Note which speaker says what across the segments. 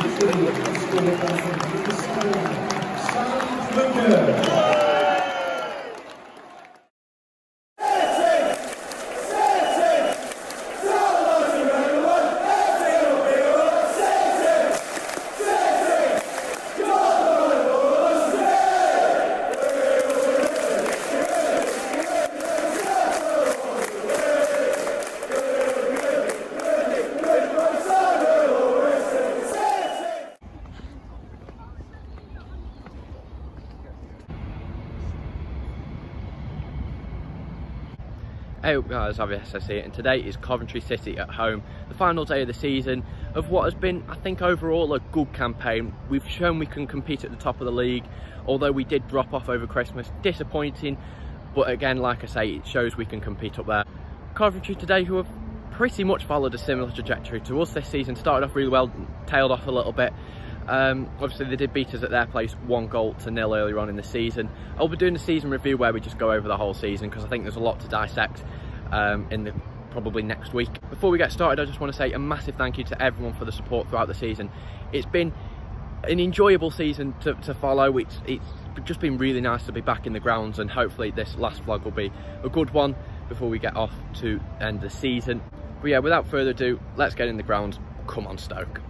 Speaker 1: Thank you. Hey up guys, I'm SSC and today is Coventry City at home, the final day of the season of what has been, I think overall, a good campaign. We've shown we can compete at the top of the league, although we did drop off over Christmas, disappointing, but again, like I say, it shows we can compete up there. Coventry today, who have pretty much followed a similar trajectory to us this season, started off really well, tailed off a little bit, um, obviously they did beat us at their place one goal to nil earlier on in the season. I'll be doing a season review where we just go over the whole season because I think there's a lot to dissect um, in the probably next week. Before we get started I just want to say a massive thank you to everyone for the support throughout the season. It's been an enjoyable season to, to follow. It's, it's just been really nice to be back in the grounds and hopefully this last vlog will be a good one before we get off to end the season. But yeah, without further ado, let's get in the ground. Come on Stoke.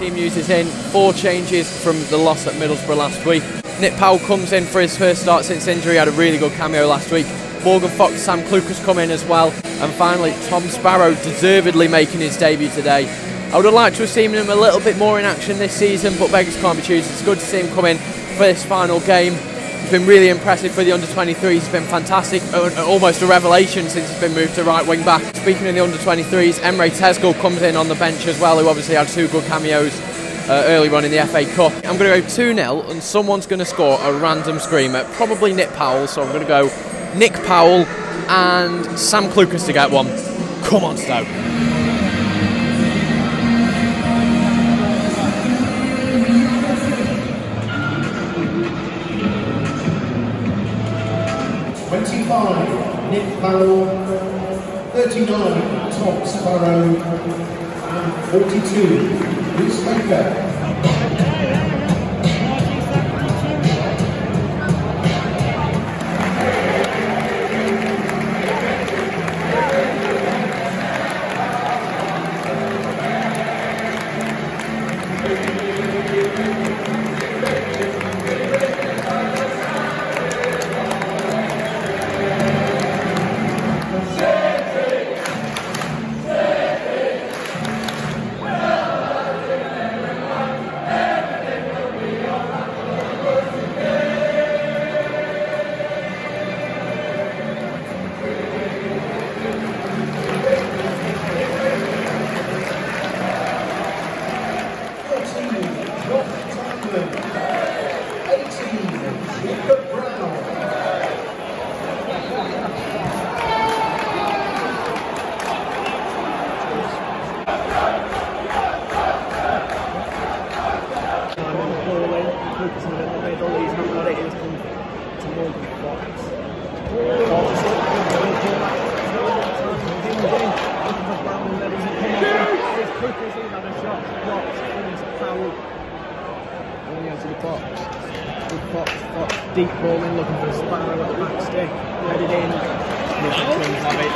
Speaker 1: Team uses in. Four changes from the loss at Middlesbrough last week. Nick Powell comes in for his first start since injury. Had a really good cameo last week. Morgan Fox, Sam Clucas come in as well. And finally, Tom Sparrow deservedly making his debut today. I would have liked to have seen him a little bit more in action this season, but beggars can't be choosers. It's good to see him come in for this final game. Been really impressive for the under 23s. He's been fantastic, almost a revelation since he's been moved to right wing back. Speaking of the under 23s, Emre Tezgel comes in on the bench as well, who obviously had two good cameos uh, on in the FA Cup. I'm going to go 2 0, and someone's going to score a random screamer, probably Nick Powell. So I'm going to go Nick Powell and Sam Clucas to get one. Come on, Stoke.
Speaker 2: Twenty-five, Nick Powell. Thirty-nine, Tom Sparrow. And forty-two, Bruce Baker.
Speaker 3: He's not got it, come to it's had a box, deep ball in, looking for Sparrow at the back stick, read it in, have it.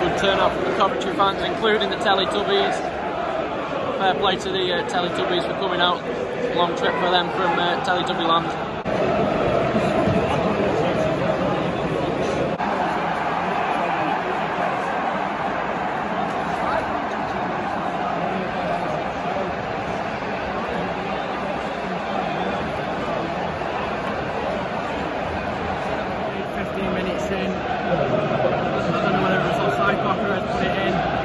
Speaker 1: Good turnout from the Coventry fans, including the Teletubbies. Fair play to the uh, Teletubbies for coming out. Long trip for them from uh, Teletubby Land.
Speaker 3: Fifteen minutes in. I don't know whether it's offside. Cocker has put it in.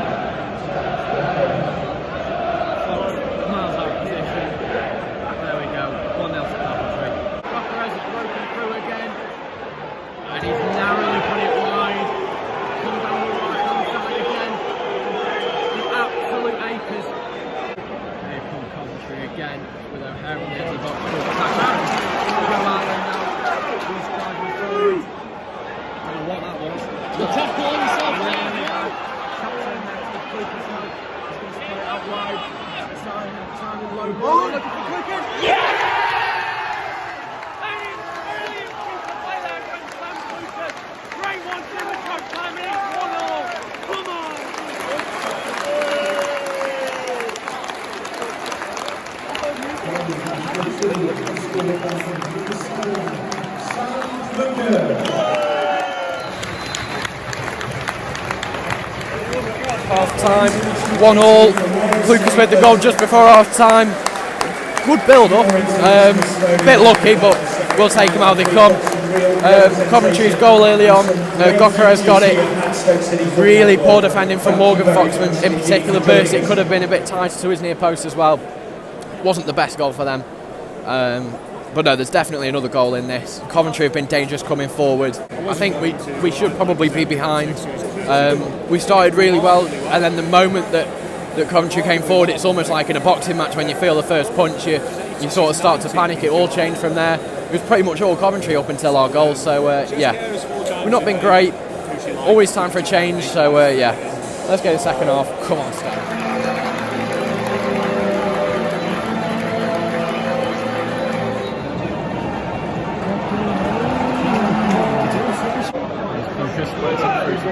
Speaker 3: Fox, miles out of position. There we go. 1 0 to Coventry. Cocker has broken through Simon, Simon low ball, looking for Quicken.
Speaker 1: Half time, one all. Clucas made the goal just before half time. Good build up. Um, bit lucky, but we'll take them how they come. Um, Coventry's goal early on. Uh, has got it. Really poor defending from Morgan Foxman in particular. Bursik could have been a bit tighter to his near post as well. Wasn't the best goal for them. Um, but no, there's definitely another goal in this. Coventry have been dangerous coming forward. I think we we should probably be behind. Um, we started really well, and then the moment that, that Coventry came forward, it's almost like in a boxing match when you feel the first punch, you you sort of start to panic. It all changed from there. It was pretty much all Coventry up until our goal. So uh, yeah, we've not been great. Always time for a change. So uh, yeah, let's get the second half. Come on, Stan.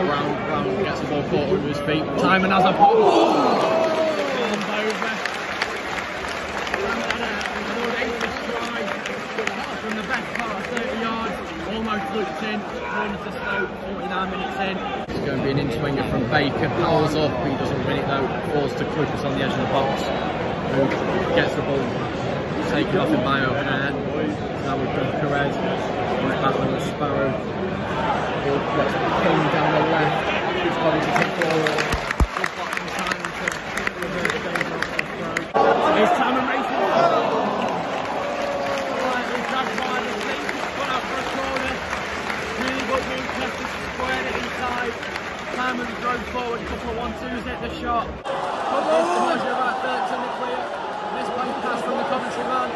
Speaker 1: Brown. Brown gets the ball caught under his feet. Tymon has a ball.
Speaker 3: From the best part 30 yards, almost looped in, one to Stoke, 49 minutes in.
Speaker 1: It's going to be an in swinger from Baker. Powers up. He doesn't win it though. Falls to Clucas on the edge of the box. Who gets the ball taken off him by O'Hare. Now we've got Perez. He's battling with Sparrow. Pinned down the left. It's probably to take forward. The the
Speaker 3: the out for a corner. Really good move, it inside. Forward, couple of one-twos hit the shot. This to measure about 30 in the clear. Misplaced pass from the Coventry man.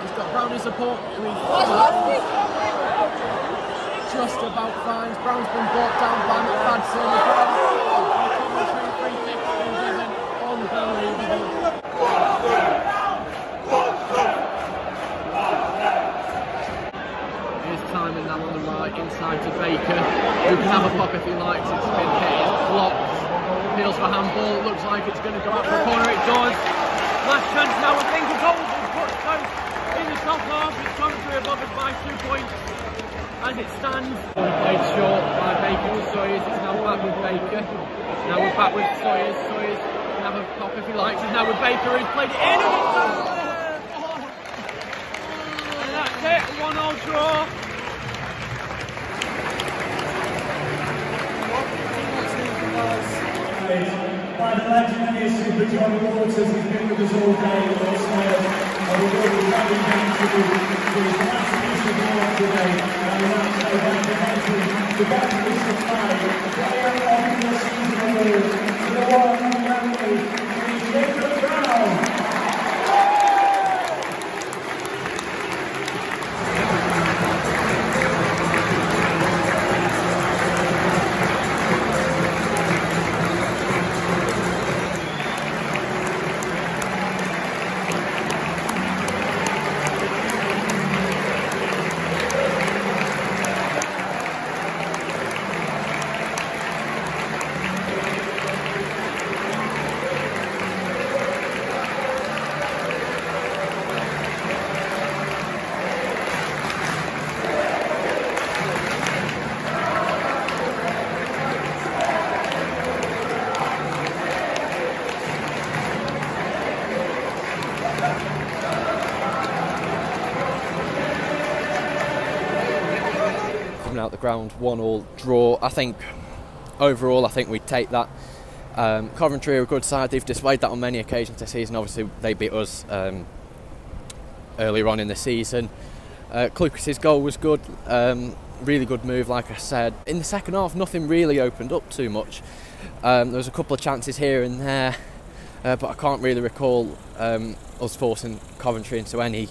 Speaker 3: He's got Brownie support. Just about finds. Brown's been brought down by McFadzean. Here's Tymon now on the right, inside to Baker, who can have a pop if he likes. It's been hit, it's blocked. Appeals for handball, looks like it's going to go out for a corner, it does. Last chance now, I think a goal is put in the top half. It's Coventry above us by two points as it stands. Played short by Baker to Sawyers, it's now back with Baker. Now we're back with Sawyers, Sawyers can have a pop if he likes. It's now with Baker who's played it in and! And that's it, one all draw.
Speaker 2: by the legendary Super Johnny Waters, who's been with us all day. Uh, we're going to be going down to the, thank you, thank you to Beth Mr. Ty, player of the season award, to the one and only, to Jacob Brown.
Speaker 1: coming out the ground, one all draw. I think overall, I think we'd take that. Um, Coventry are a good side. They've displayed that on many occasions this season. Obviously, they beat us um, earlier on in the season. Uh, Clucas's goal was good. Um, really good move, like I said. In the second half, nothing really opened up too much. Um, there was a couple of chances here and there, uh, but I can't really recall um, us forcing Coventry into any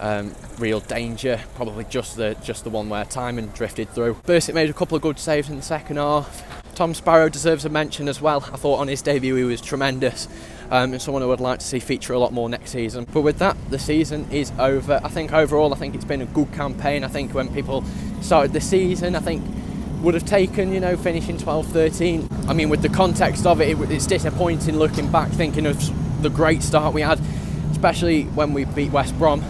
Speaker 1: um, real danger. Probably just the just the one where Tymon drifted through. Bursik made a couple of good saves in the second half. Tom Sparrow deserves a mention as well. I thought on his debut he was tremendous um, and someone I would like to see feature a lot more next season. But with that, the season is over. I think overall, I think it's been a good campaign. I think when people started the season, I think would have taken, you know, finishing 12 13. I mean, with the context of it, it, it's disappointing looking back, thinking of the great start we had, especially when we beat West Brom.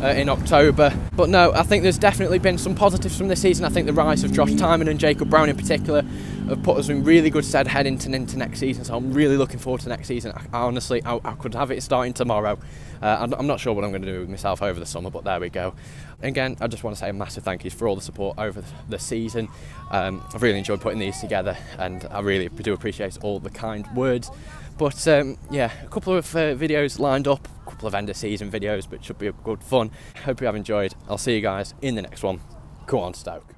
Speaker 1: Uh, in October. But no, I think there's definitely been some positives from this season. I think the rise of Josh Tymon and Jacob Brown in particular have put us in really good stead heading into, into next season. So I'm really looking forward to next season. I, honestly, I, I, could have it starting tomorrow. Uh, I'm, I'm, not sure what I'm going to do with myself over the summer, but there we go. Again, I just want to say a massive thank you for all the support over the season. Um, I've really enjoyed putting these together, and I really do appreciate all the kind words. But um, yeah, a couple of uh, videos lined up, couple of end of season videos, but should be a good fun. Hope you have enjoyed. I'll see you guys in the next one. Go on, Stoke.